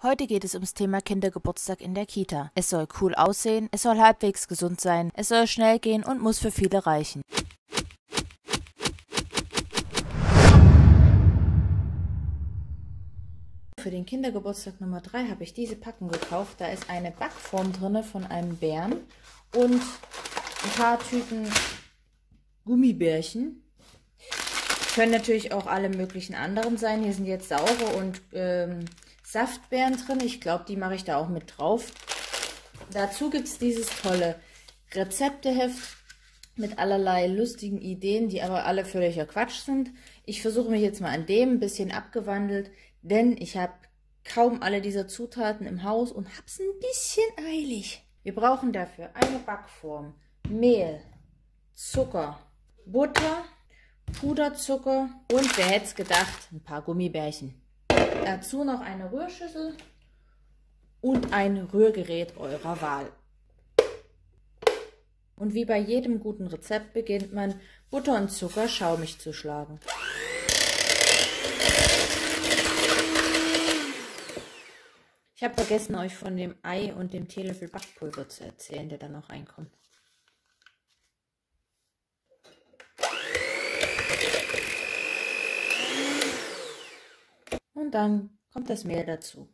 Heute geht es ums Thema Kindergeburtstag in der Kita. Es soll cool aussehen, es soll halbwegs gesund sein, es soll schnell gehen und muss für viele reichen. Für den Kindergeburtstag Nummer 3 habe ich diese Packung gekauft. Da ist eine Backform drin von einem Bären und ein paar Tüten Gummibärchen. Können natürlich auch alle möglichen anderen sein. Hier sind jetzt saure und ähm, Saftbeeren drin. Ich glaube, die mache ich da auch mit drauf. Dazu gibt es dieses tolle Rezepteheft mit allerlei lustigen Ideen, die aber alle völliger Quatsch sind. Ich versuche mich jetzt mal an dem ein bisschen abgewandelt, denn ich habe kaum alle dieser Zutaten im Haus und habe es ein bisschen eilig. Wir brauchen dafür eine Backform, Mehl, Zucker, Butter, Puderzucker und, wer hätte es gedacht, ein paar Gummibärchen. Dazu noch eine Rührschüssel und ein Rührgerät eurer Wahl. Und wie bei jedem guten Rezept beginnt man, Butter und Zucker schaumig zu schlagen. Ich habe vergessen, euch von dem Ei und dem Teelöffel Backpulver zu erzählen, der da noch reinkommt. Und dann kommt das Mehl dazu.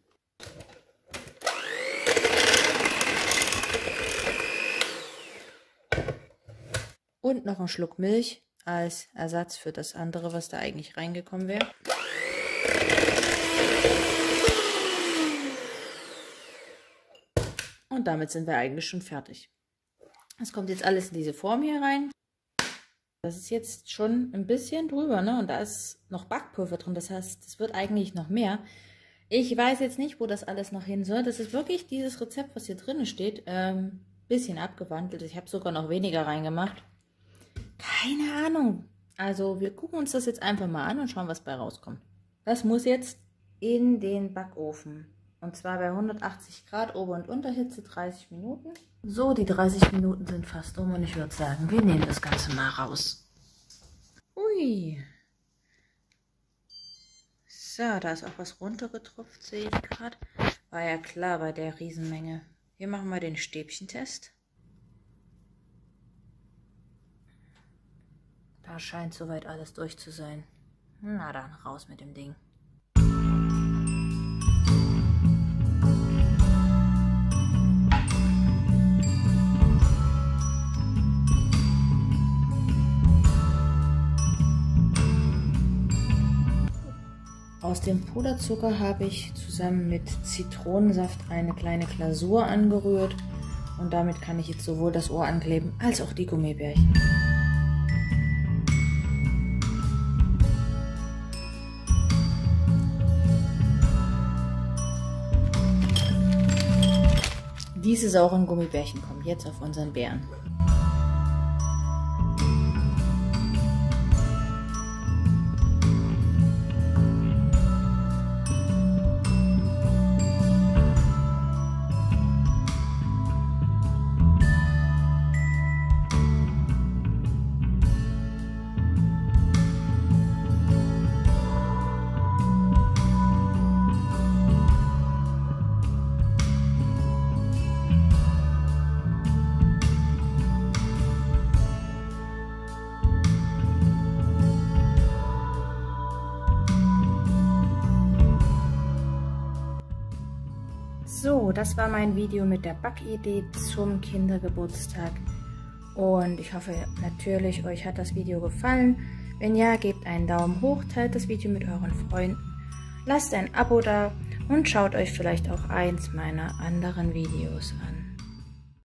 Und noch ein Schluck Milch als Ersatz für das andere, was da eigentlich reingekommen wäre. Und damit sind wir eigentlich schon fertig. Es kommt jetzt alles in diese Form hier rein. Das ist jetzt schon ein bisschen drüber, ne? Und da ist noch Backpulver drin. Das heißt, es wird eigentlich noch mehr. Ich weiß jetzt nicht, wo das alles noch hin soll. Das ist wirklich dieses Rezept, was hier drin steht, ähm, bisschen abgewandelt. Ich habe sogar noch weniger reingemacht. Keine Ahnung. Also wir gucken uns das jetzt einfach mal an und schauen, was bei rauskommt. Das muss jetzt in den Backofen. Und zwar bei 180 Grad Ober- und Unterhitze 30 Minuten. So, die 30 Minuten sind fast um und ich würde sagen, wir nehmen das Ganze mal raus. Ui. So, da ist auch was runtergetropft, sehe ich gerade. War ja klar bei der Riesenmenge. Wir machen mal den Stäbchentest. Da scheint soweit alles durch zu sein. Na dann, raus mit dem Ding. Aus dem Puderzucker habe ich zusammen mit Zitronensaft eine kleine Glasur angerührt und damit kann ich jetzt sowohl das Ohr ankleben als auch die Gummibärchen. Diese sauren Gummibärchen kommen jetzt auf unseren Bären. Das war mein Video mit der Backidee zum Kindergeburtstag. Und ich hoffe natürlich, euch hat das Video gefallen. Wenn ja, gebt einen Daumen hoch, teilt das Video mit euren Freunden, lasst ein Abo da und schaut euch vielleicht auch eins meiner anderen Videos an.